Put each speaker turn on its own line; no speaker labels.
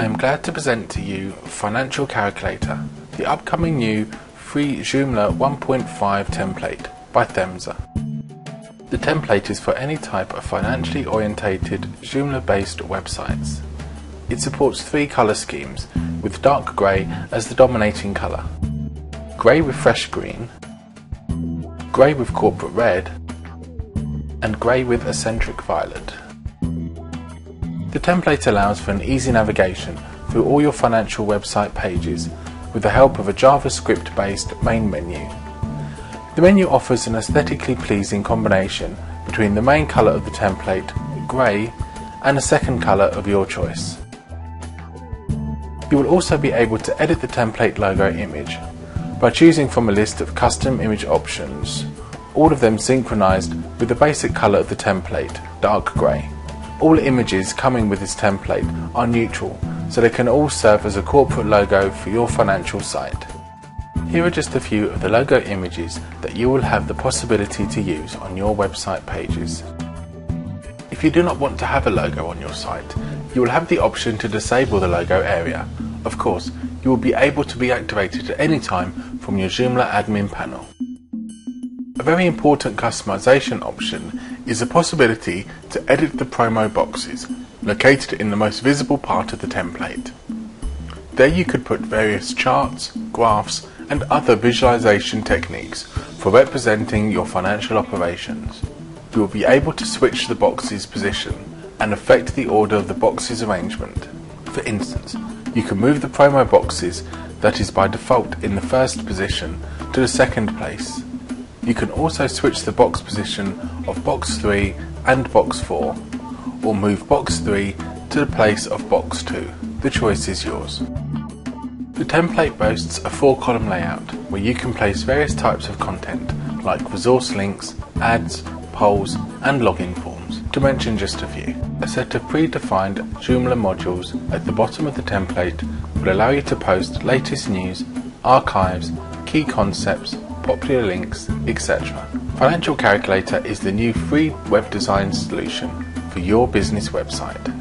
I am glad to present to you Financial Calculator, the upcoming new free Joomla 1.5 template by ThemZA. The template is for any type of financially orientated Joomla based websites. It supports three colour schemes, with dark grey as the dominating colour, grey with fresh green, grey with corporate red, and grey with eccentric violet. The template allows for an easy navigation through all your financial website pages with the help of a JavaScript based main menu. The menu offers an aesthetically pleasing combination between the main colour of the template, grey, and a second colour of your choice. You will also be able to edit the template logo image by choosing from a list of custom image options, all of them synchronized with the basic color of the template, dark grey. All images coming with this template are neutral, so they can all serve as a corporate logo for your financial site. Here are just a few of the logo images that you will have the possibility to use on your website pages. If you do not want to have a logo on your site, you will have the option to disable the logo area. Of course, you will be able to be activated at any time from your Joomla admin panel. A very important customization option is the possibility to edit the promo boxes located in the most visible part of the template. There you could put various charts, graphs and other visualization techniques for representing your financial operations. You will be able to switch the box's position and affect the order of the box's arrangement. For instance, you can move the promo boxes that is by default in the first position to the second place. You can also switch the box position of box 3 and box 4, or move box 3 to the place of box 2. The choice is yours. The template boasts a four column layout where you can place various types of content like resource links, ads, polls and login forms, to mention just a few. A set of predefined Joomla modules at the bottom of the template will allow you to post latest news, archives, key concepts, popular links, etc. Financial Calculator is the new free web design solution for your business website.